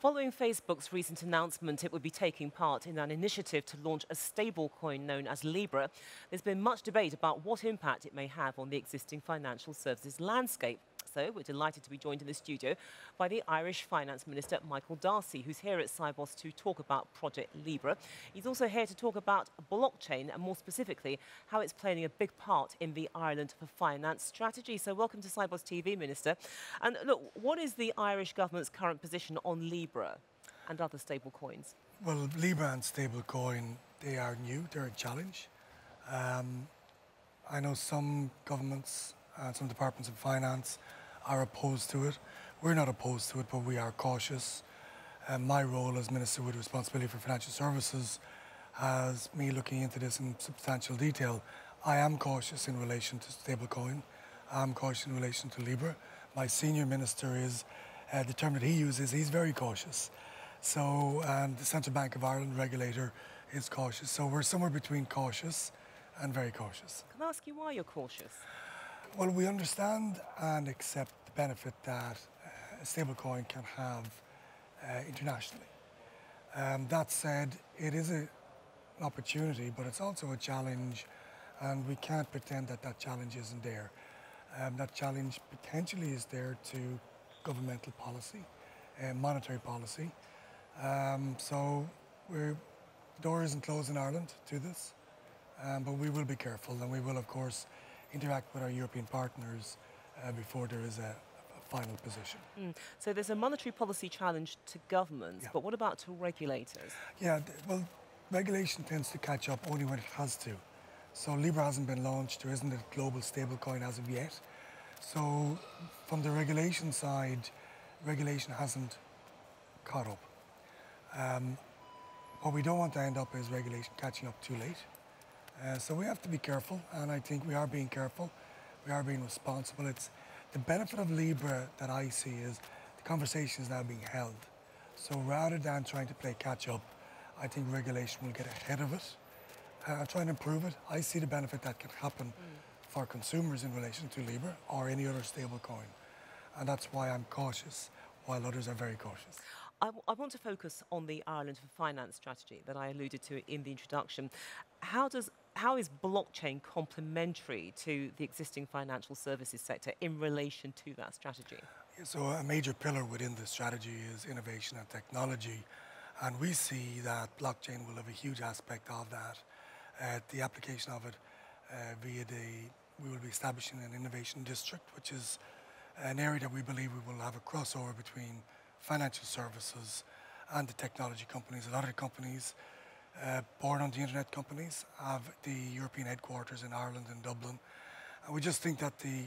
Following Facebook's recent announcement it would be taking part in an initiative to launch a stablecoin known as Libra, there's been much debate about what impact it may have on the existing financial services landscape. So we're delighted to be joined in the studio by the Irish Finance Minister, Michael D'Arcy, who's here at Sibos to talk about Project Libra. He's also here to talk about blockchain and more specifically, how it's playing a big part in the Ireland for Finance strategy. So welcome to Sibos TV, Minister. And look, what is the Irish government's current position on Libra and other stable coins? Well, Libra and stablecoin, they are new, they're a challenge. Um, I know some governments and some departments of finance are opposed to it. We're not opposed to it, but we are cautious. And my role as Minister with responsibility for financial services has me looking into this in substantial detail. I am cautious in relation to stablecoin. I'm cautious in relation to Libra. My senior minister is, uh, the term that he uses, he's very cautious. So, the Central Bank of Ireland regulator is cautious. So we're somewhere between cautious and very cautious. Can I ask you why you're cautious? Well, we understand and accept the benefit that uh, a stablecoin can have uh, internationally. Um, that said, it is a, an opportunity, but it's also a challenge, and we can't pretend that that challenge isn't there. Um, that challenge potentially is there to governmental policy, uh, monetary policy. Um, so the door isn't closed in Ireland to this, um, but we will be careful, and we will, of course, interact with our European partners uh, before there is a, a final position. Mm. So there's a monetary policy challenge to governments, yeah. but what about to regulators? Yeah, well, regulation tends to catch up only when it has to. So Libra hasn't been launched, there isn't a global stablecoin as of yet. So from the regulation side, regulation hasn't caught up. Um, what we don't want to end up is regulation catching up too late. Uh, so we have to be careful, and I think we are being careful. We are being responsible. It's the benefit of Libra that I see is the conversation is now being held. So rather than trying to play catch up, I think regulation will get ahead of it, uh, try and improve it. I see the benefit that can happen mm. for consumers in relation to Libra or any other stable coin. And that's why I'm cautious, while others are very cautious. I, want to focus on the Ireland for Finance strategy that I alluded to in the introduction. How does how is blockchain complementary to the existing financial services sector in relation to that strategy? So a major pillar within the strategy is innovation and technology. And we see that blockchain will have a huge aspect of that. Uh, the application of it uh, via the, we will be establishing an innovation district, which is an area that we believe we will have a crossover between financial services and the technology companies. A lot of the companies uh, born on the internet companies have the European headquarters in Ireland and Dublin. And we just think that the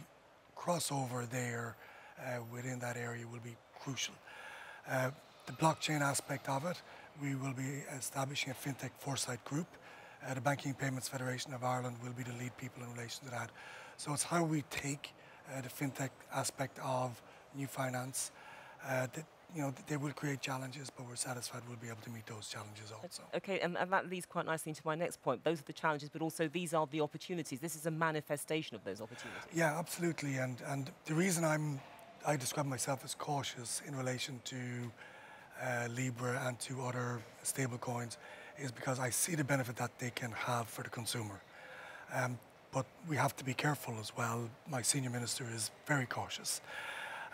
crossover there uh, within that area will be crucial. Uh, the blockchain aspect of it, we will be establishing a FinTech Foresight Group. Uh, the Banking Payments Federation of Ireland will be the lead people in relation to that. So it's how we take uh, the FinTech aspect of new finance, uh, the, you know, they will create challenges, but we're satisfied we'll be able to meet those challenges also. Okay, and, and that leads quite nicely into my next point. Those are the challenges, but also these are the opportunities. This is a manifestation of those opportunities. Yeah, absolutely. And, and the reason I'm, I describe myself as cautious in relation to uh, Libra and to other stablecoins is because I see the benefit that they can have for the consumer. Um, but we have to be careful as well. My senior minister is very cautious.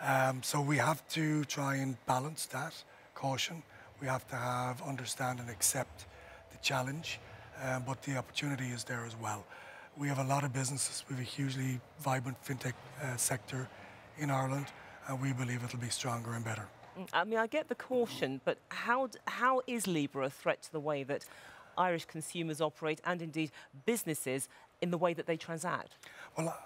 Um, so we have to try and balance that caution. We have to have, understand and accept the challenge, um, but the opportunity is there as well. We have a lot of businesses. We have a hugely vibrant fintech uh, sector in Ireland, and we believe it'll be stronger and better. Mm, I mean, I get the caution, but how, how is Libra a threat to the way that Irish consumers operate and indeed businesses in the way that they transact? Well,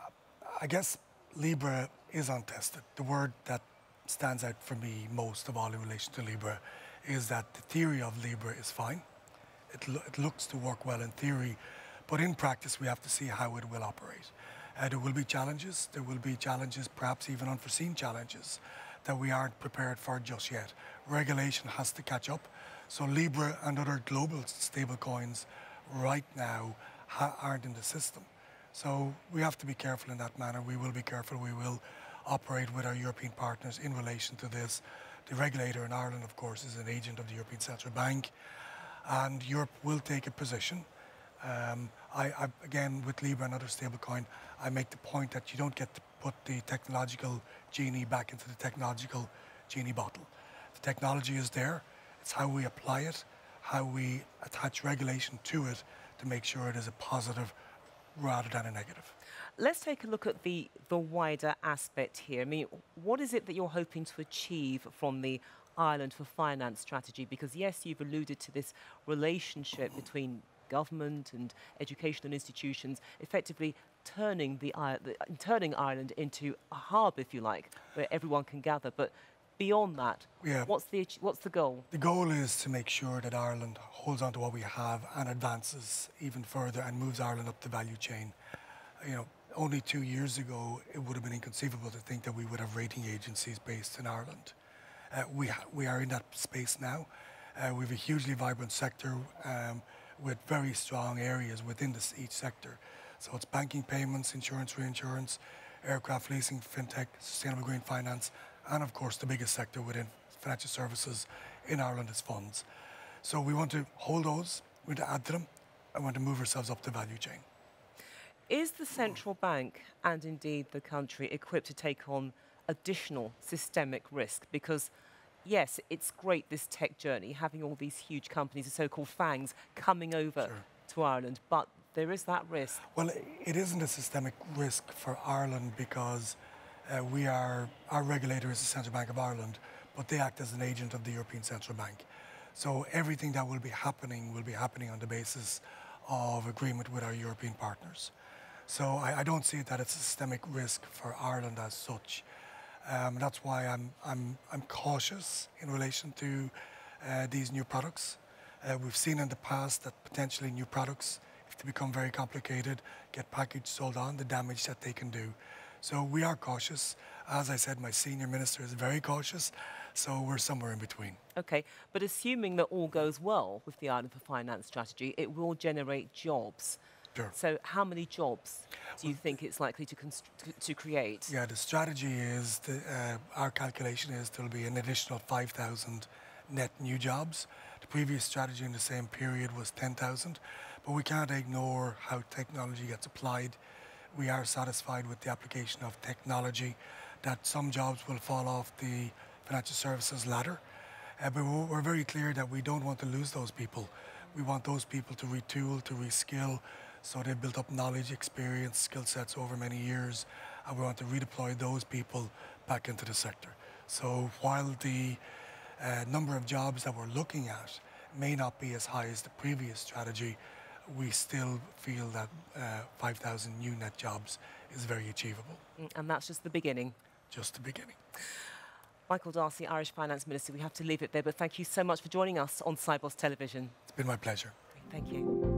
I guess Libra is untested. The word that stands out for me most of all in relation to Libra is that the theory of Libra is fine. It, lo it looks to work well in theory, but in practice we have to see how it will operate. Uh, there will be challenges. There will be challenges, perhaps even unforeseen challenges, that we aren't prepared for just yet. Regulation has to catch up. So Libra and other global stablecoins right now aren't in the system. So we have to be careful in that manner. We will be careful. We will operate with our European partners in relation to this. The regulator in Ireland, of course, is an agent of the European Central Bank, and Europe will take a position. Um, I, I, again, with Libra and other stablecoin, I make the point that you don't get to put the technological genie back into the technological genie bottle. The technology is there. It's how we apply it, how we attach regulation to it to make sure it is a positive rather than a negative. Let's take a look at the, the wider aspect here. I mean, what is it that you're hoping to achieve from the Ireland for Finance strategy? Because, yes, you've alluded to this relationship between government and educational institutions, effectively turning, the, turning Ireland into a hub, if you like, where everyone can gather. But beyond that, yeah. what's, the, what's the goal? The goal is to make sure that Ireland holds on to what we have and advances even further and moves Ireland up the value chain. You know, only two years ago, it would have been inconceivable to think that we would have rating agencies based in Ireland. Uh, we, we are in that space now. Uh, we have a hugely vibrant sector um, with very strong areas within this, each sector. So it's banking payments, insurance, reinsurance, aircraft leasing, fintech, sustainable green finance, and of course the biggest sector within financial services in Ireland is funds. So we want to hold those, we want to add to them, and we want to move ourselves up the value chain. Is the central bank and indeed the country equipped to take on additional systemic risk? Because yes, it's great this tech journey, having all these huge companies, the so-called FANGs, coming over sure. to Ireland, but there is that risk. Well, it isn't a systemic risk for Ireland because uh, we are, our regulator is the Central Bank of Ireland, but they act as an agent of the European Central Bank. So everything that will be happening will be happening on the basis of agreement with our European partners. So I, I don't see that it's a systemic risk for Ireland as such. Um, that's why I'm, I'm, I'm cautious in relation to uh, these new products. Uh, we've seen in the past that potentially new products, if they become very complicated, get packaged, sold on, the damage that they can do. So we are cautious. As I said, my senior minister is very cautious, so we're somewhere in between. Okay, but assuming that all goes well with the Ireland for Finance strategy, it will generate jobs. Sure. So how many jobs do you think it's likely to, to create? Yeah, the strategy is, the, uh, our calculation is there'll be an additional 5,000 net new jobs. The previous strategy in the same period was 10,000, but we can't ignore how technology gets applied. We are satisfied with the application of technology, that some jobs will fall off the financial services ladder. Uh, but we're very clear that we don't want to lose those people. We want those people to retool, to reskill, so they've built up knowledge, experience, skill sets over many years, and we want to redeploy those people back into the sector. So while the uh, number of jobs that we're looking at may not be as high as the previous strategy, we still feel that uh, 5,000 new net jobs is very achievable. Mm, and that's just the beginning? Just the beginning. Michael D'Arcy, Irish Finance Minister, we have to leave it there, but thank you so much for joining us on Sibos Television. It's been my pleasure. Thank you.